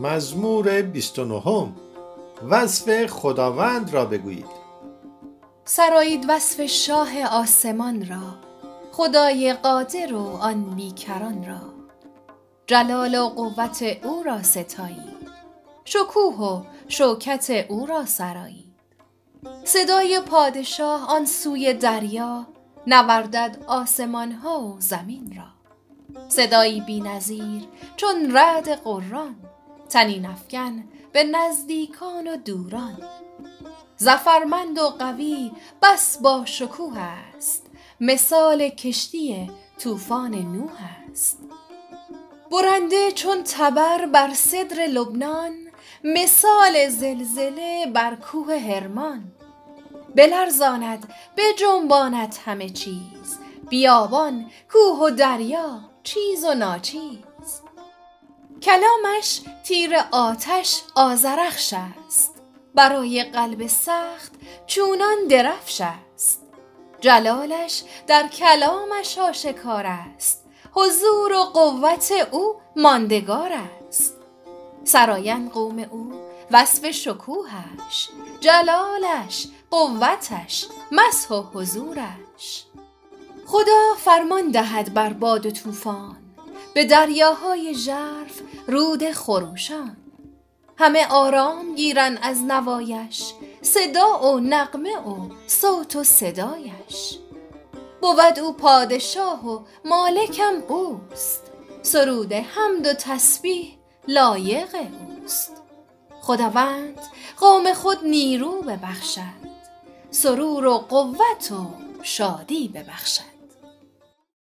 مزمور 29 وصف خداوند را بگویید. سرایید وصف شاه آسمان را خدای قادر و آن بیکران را. جلال و قوت او را ستایید شکوه و شوکت او را سرایید. صدای پادشاه آن سوی دریا نوردد آسمان ها و زمین را. صدایی بینظیر چون رعد قران تنین افکن به نزدیکان و دوران. زفرمند و قوی بس با شکوه است مثال کشتی طوفان نوح است. برنده چون تبر بر صدر لبنان مثال زلزله بر کوه هرمان بلرزاند بجنباند همه چیز بیابان کوه و دریا چیز و ناچیز. کلامش تیر آتش آزرخش است. برای قلب سخت چونان درفش است. جلالش در کلامش آشکار است. حضور و قوت او ماندگار است. سراین قوم او وصف شکوهش جلالش قوتش مسح و حضورش. خدا فرمان دهد بر باد و طوفان. به دریاهای ژرف رود خروشان. همه آرام گیرن از نوایش صدا و نغمه و صوت و صدایش. بود او پادشاه و مالکم اوست سرود حمد و تسبیح لایق اوست. خداوند قوم خود نیرو ببخشد سرور و قوت و شادی ببخشد.